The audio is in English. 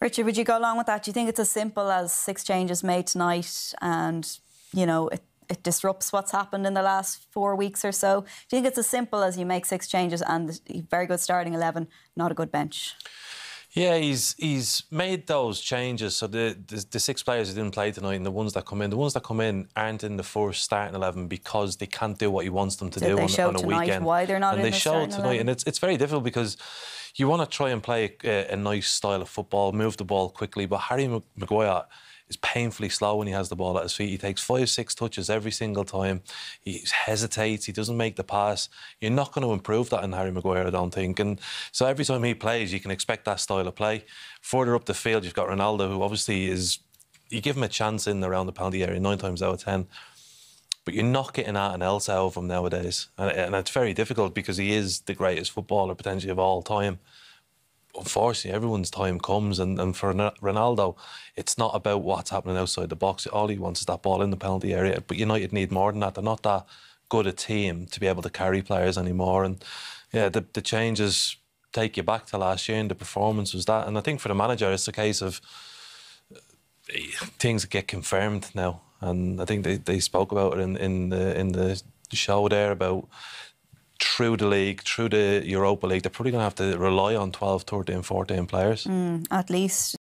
Richard, would you go along with that? Do you think it's as simple as six changes made tonight and, you know, it, it disrupts what's happened in the last four weeks or so? Do you think it's as simple as you make six changes and very good starting 11, not a good bench? Yeah, he's he's made those changes. So the, the, the six players who didn't play tonight and the ones that come in, the ones that come in aren't in the first starting eleven because they can't do what he wants them to Did do on, on a weekend. Why they're not and in they the showed tonight, 11? and it's it's very difficult because you want to try and play a, a nice style of football, move the ball quickly, but Harry Maguire is painfully slow when he has the ball at his feet. He takes five, six touches every single time. He hesitates. He doesn't make the pass. You're not going to improve that in Harry Maguire, I don't think. And so every time he plays, you can expect that style of play. Further up the field, you've got Ronaldo, who obviously is. You give him a chance in around the penalty area nine times out of ten. But you're not getting anything else out of him nowadays. And, and it's very difficult because he is the greatest footballer potentially of all time unfortunately, everyone's time comes, and, and for Ronaldo, it's not about what's happening outside the box. All he wants is that ball in the penalty area. But United need more than that. They're not that good a team to be able to carry players anymore. And yeah, the, the changes take you back to last year, and the performance was that. And I think for the manager, it's a case of things get confirmed now. And I think they, they spoke about it in, in the in the show there about through the league, through the Europa League, they're probably going to have to rely on 12, 13, 14 players. Mm, at least.